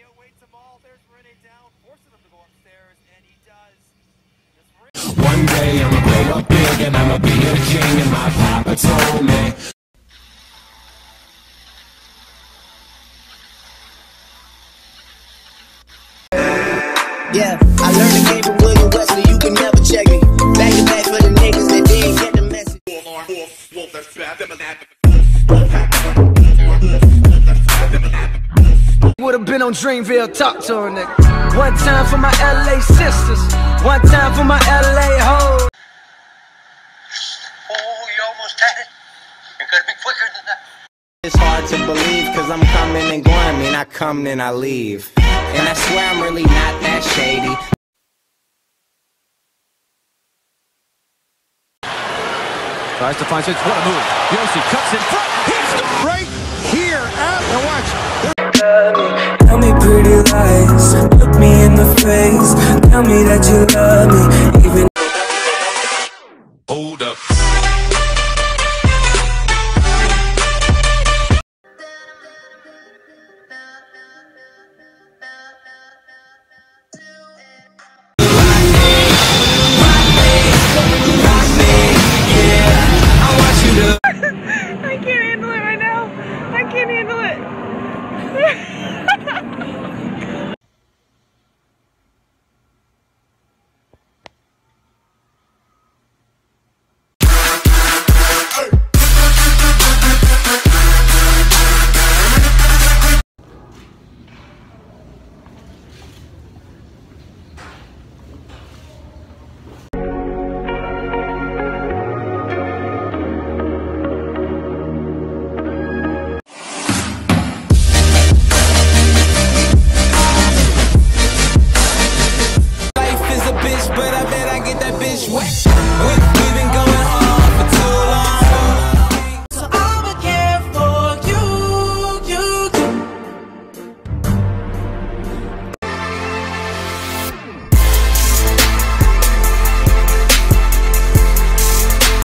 He awaits them all. There's Rinne down, forcing him to go upstairs, and he does. One day I'ma grow up big and I'ma be a king and my papa told me Yeah, I learned the game from William Wesley. You can never check me. Back to Would've been on Dreamville, talk to her, nigga. One time for my LA sisters, one time for my LA hoes. Oh, you almost had it. You're gonna be quicker than that. It's hard to believe cause I'm coming and going. I mean, I come and I leave. And I swear I'm really not that shady. Tries to find space. What a move. Josi cuts in front. Hits the right here. Out. Now watch. Tell me that you love me, even Hold up bitch, but